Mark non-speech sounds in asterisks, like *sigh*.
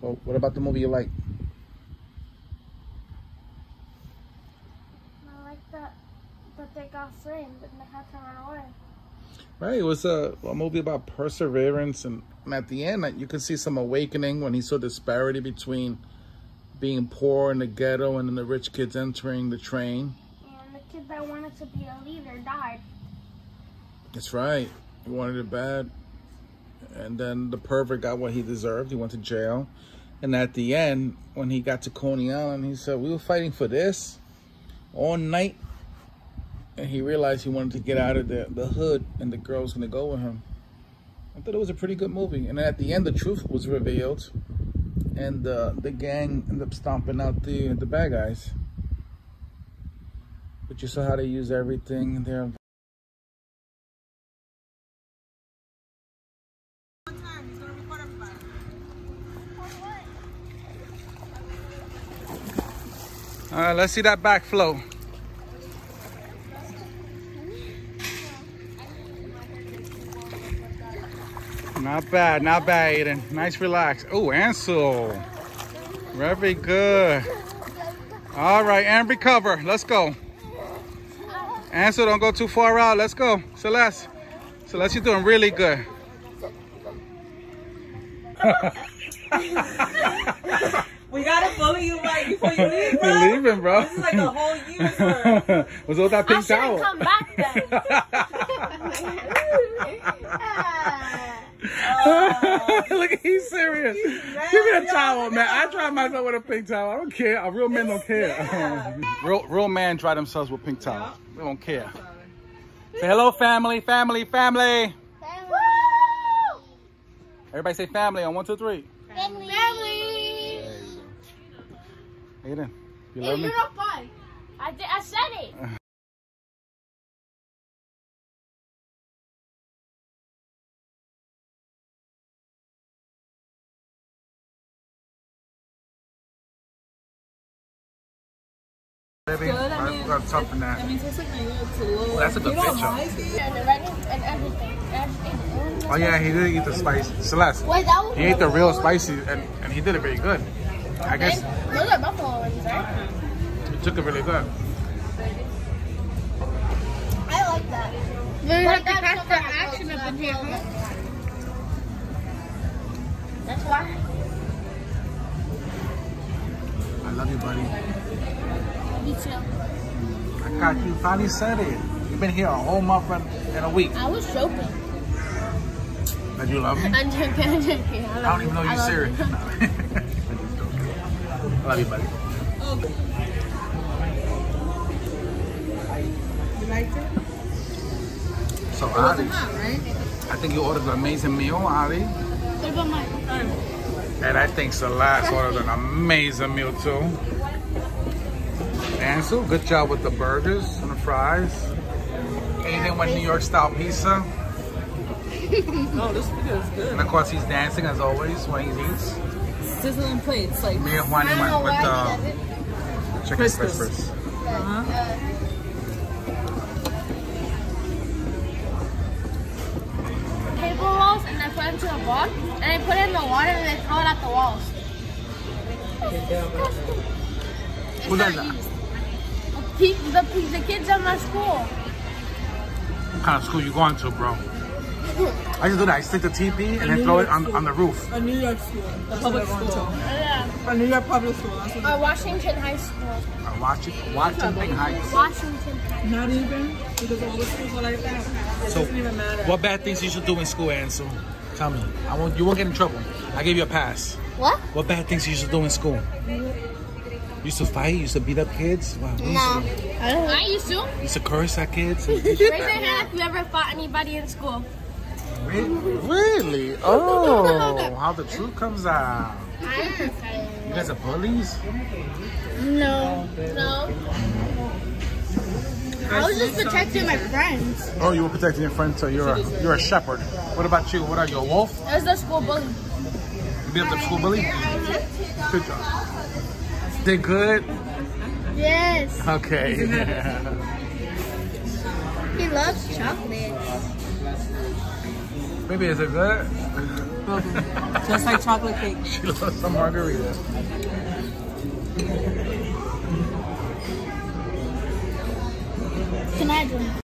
Well, what about the movie you like? I like that, that they got framed and they had to run away. Right, it was a, a movie about perseverance, and, and at the end, you could see some awakening when he saw disparity between being poor in the ghetto and then the rich kids entering the train. And the kid that wanted to be a leader died. That's right. He wanted it bad. And then the pervert got what he deserved. He went to jail. And at the end, when he got to Coney Island, he said, We were fighting for this all night. And he realized he wanted to get out of the, the hood and the girl was going to go with him. I thought it was a pretty good movie. And at the end, the truth was revealed. And uh, the gang ended up stomping out the, the bad guys. But you saw how they use everything there. All right, let's see that back flow. Not bad, not bad, Aiden. Nice relax. Oh, Ansel. Very good. All right, and recover. Let's go. Ansel, don't go too far out. Let's go. Celeste. Celeste, you're doing really good. *laughs* We gotta follow you right before you leave, bro. You're leaving, bro. This is like a whole year's *laughs* worth. What's with that I pink shouldn't towel? come back then. *laughs* Ah. Look, he's serious. Give me the towel, man. I try myself with a pink towel. I don't care. A real men don't care. real, real men dry themselves with pink towels. They don't care. Say hello, family, family, family. Everybody say family on one, two, three. Family. Family. Aiden, you Hey, love me? you're not fine. I, did, I said it. *laughs* Baby, Good, I I mean, got toughen I that. mean, it tastes like mango. It's a little. that's a good picture. like? And the red and everything. everything. Oh yeah, he did eat the spice. Celeste, Wait, that was he ate the real spicy, and, and he did it very good. I guess Those are buffalo wings, right? he took it really good. I like that. They But have to that's catch the action close, up in here, huh? That's why. I love you, buddy. Me too. I got you. Finally said it. You've been here a whole month and, a week. I was joking. That you love me? I'm joking. I'm joking. I, I don't even know you're serious. you. No. I'm just joking. I love you, buddy. You liked it? So, It Ali, hot, right? I think you ordered an amazing meal, Ali. What about mine? Um, and I think Celeste ordered an amazing meal, too. Ansel, good job with the burgers and the fries. Aiden with New York style pizza. No, *laughs* this pizza is good. And of course, he's dancing as always when he eats. Sizzling plates, like. Me and Juan I don't know went with why he uh, does it. chicken Crispers. crispers. Paper walls and I put it into a ball and then put it in the water and then throw it at the walls. Who does that? The, the, the kids at my school. What kind of school you going to, bro? I just do that. I stick the TP and then throw it on, on the roof. A New York school. A public school. Yeah. A New York public school. That's what Or Washington High School. Uh, Washington, Washington school. Washington High Not even because all the schools are like that. It So, doesn't even matter. what bad things you should do in school, Ansel? Tell me. I won't. You won't get in trouble. I gave you a pass. What? What bad things you should do in school? You used to fight. You used to beat up kids. Wow. No. I used to. You used to curse at kids. *laughs* Raise your hand if you ever fought anybody in school. Re- really? Oh, *laughs* how the truth comes out. You guys are bullies. No. No. I was just protecting my friends. Oh, you were protecting your friends, so you're a you're a shepherd. What about you? What are you, a wolf? It was the school bully. You beat up the school bully? Good job. Did good? Yes. Okay. *laughs* He loves chocolate. Maybe is it good? *laughs* Just like chocolate cake. She loves some margarita. Can I drink?